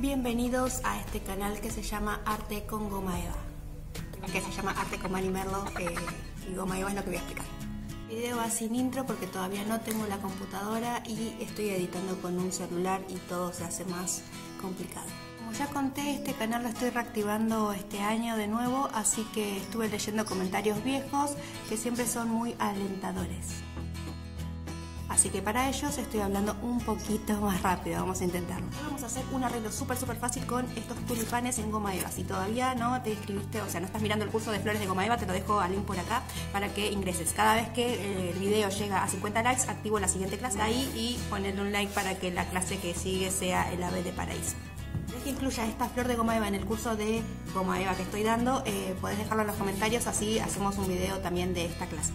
Bienvenidos a este canal que se llama Arte con Goma Eva. Que se llama Arte con Mani Merlo eh, y Goma Eva es lo que voy a explicar. El video va sin intro porque todavía no tengo la computadora y estoy editando con un celular y todo se hace más complicado. Como ya conté, este canal lo estoy reactivando este año de nuevo, así que estuve leyendo comentarios viejos que siempre son muy alentadores. Así que para ellos estoy hablando un poquito más rápido, vamos a intentarlo. Vamos a hacer un arreglo súper súper fácil con estos tulipanes en goma eva. Si todavía no te inscribiste, o sea, no estás mirando el curso de flores de goma eva, te lo dejo al link por acá para que ingreses. Cada vez que eh, el video llega a 50 likes, activo la siguiente clase ahí y ponerle un like para que la clase que sigue sea el ave de paraíso que incluya esta flor de goma eva en el curso de goma eva que estoy dando, eh, podés dejarlo en los comentarios, así hacemos un video también de esta clase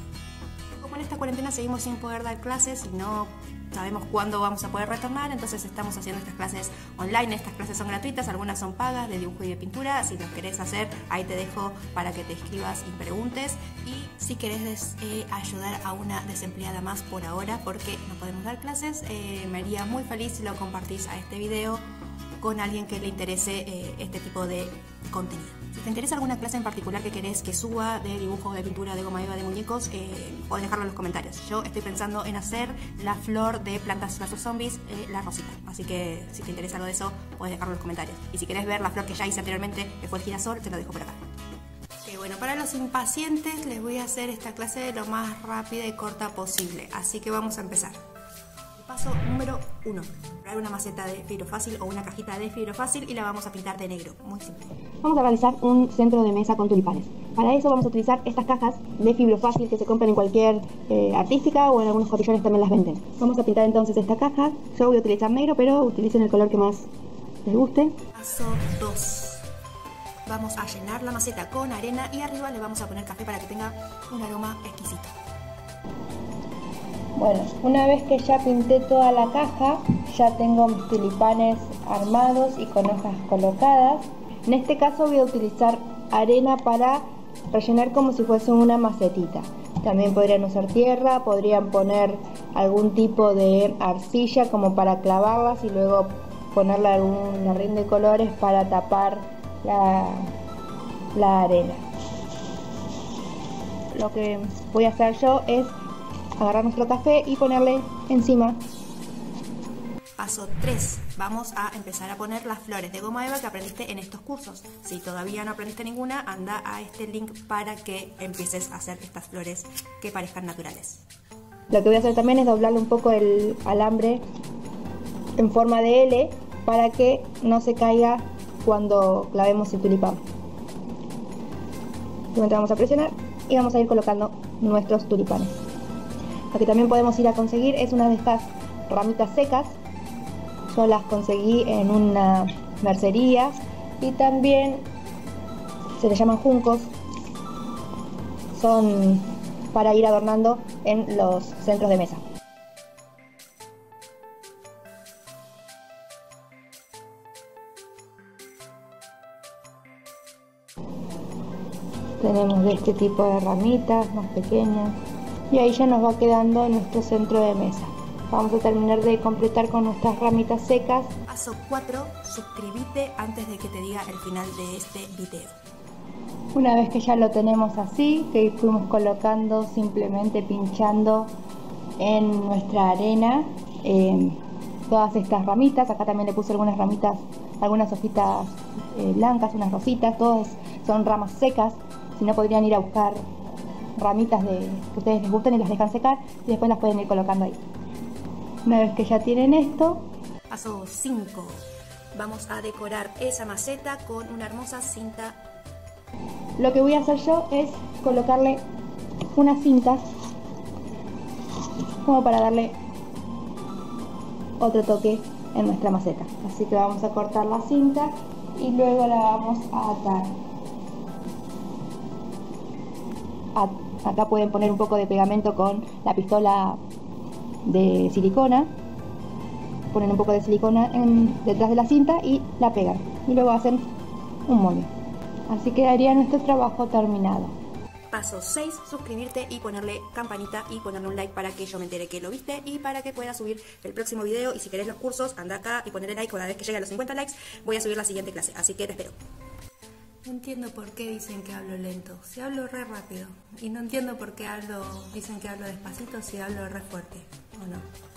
en esta cuarentena seguimos sin poder dar clases y no sabemos cuándo vamos a poder retornar, entonces estamos haciendo estas clases online, estas clases son gratuitas, algunas son pagas de dibujo y de pintura, si los querés hacer ahí te dejo para que te escribas y preguntes. Y si querés eh, ayudar a una desempleada más por ahora porque no podemos dar clases, eh, me haría muy feliz si lo compartís a este video con alguien que le interese eh, este tipo de contenido. Si te interesa alguna clase en particular que querés que suba de dibujo, de pintura, de goma eva, de muñecos, eh, podés dejarlo en los comentarios. Yo estoy pensando en hacer la flor de plantas versus zombies, eh, la rosita. Así que si te interesa algo de eso, puedes dejarlo en los comentarios. Y si querés ver la flor que ya hice anteriormente, que fue el girasol, te lo dejo por acá. Bueno, para los impacientes les voy a hacer esta clase lo más rápida y corta posible. Así que vamos a empezar. Paso número 1. Traer una maceta de fibro fácil o una cajita de fibro fácil y la vamos a pintar de negro. Muy simple. Vamos a realizar un centro de mesa con tulipanes. Para eso vamos a utilizar estas cajas de fibro fácil que se compran en cualquier eh, artística o en algunos cotillones también las venden. Vamos a pintar entonces esta caja. Yo voy a utilizar negro, pero utilicen el color que más les guste. Paso 2. Vamos a llenar la maceta con arena y arriba le vamos a poner café para que tenga un aroma exquisito. Bueno, una vez que ya pinté toda la caja, ya tengo mis tulipanes armados y con hojas colocadas. En este caso voy a utilizar arena para rellenar como si fuese una macetita. También podrían usar tierra, podrían poner algún tipo de arcilla como para clavarlas y luego ponerle algún ring de colores para tapar la, la arena. Lo que voy a hacer yo es agarrar nuestro café y ponerle encima. Paso 3. Vamos a empezar a poner las flores de goma eva que aprendiste en estos cursos. Si todavía no aprendiste ninguna, anda a este link para que empieces a hacer estas flores que parezcan naturales. Lo que voy a hacer también es doblarle un poco el alambre en forma de L para que no se caiga cuando clavemos el tulipán. vamos a presionar y vamos a ir colocando nuestros tulipanes. Lo que también podemos ir a conseguir es una de estas ramitas secas. Yo las conseguí en una mercería y también se le llaman juncos. Son para ir adornando en los centros de mesa. Tenemos de este tipo de ramitas más pequeñas y ahí ya nos va quedando nuestro centro de mesa. Vamos a terminar de completar con nuestras ramitas secas. Paso 4. Suscríbete antes de que te diga el final de este video. Una vez que ya lo tenemos así, que fuimos colocando simplemente pinchando en nuestra arena eh, todas estas ramitas. Acá también le puse algunas ramitas, algunas hojitas eh, blancas, unas rositas, todas son ramas secas. Si no podrían ir a buscar ramitas de, que ustedes les gusten y las dejan secar y después las pueden ir colocando ahí. Una vez que ya tienen esto... Paso 5. Vamos a decorar esa maceta con una hermosa cinta. Lo que voy a hacer yo es colocarle unas cintas como para darle otro toque en nuestra maceta. Así que vamos a cortar la cinta y luego la vamos a atar. Acá pueden poner un poco de pegamento con la pistola de silicona. Ponen un poco de silicona detrás de la cinta y la pegan. Y luego hacen un molde. Así quedaría nuestro trabajo terminado. Paso 6, suscribirte y ponerle campanita y ponerle un like para que yo me entere que lo viste y para que pueda subir el próximo video. Y si querés los cursos, anda acá y ponerle like cada vez que llegue a los 50 likes. Voy a subir la siguiente clase, así que te espero. No entiendo por qué dicen que hablo lento, si hablo re rápido. Y no entiendo por qué hablo, dicen que hablo despacito si hablo re fuerte, ¿o no?